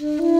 Mm-hmm.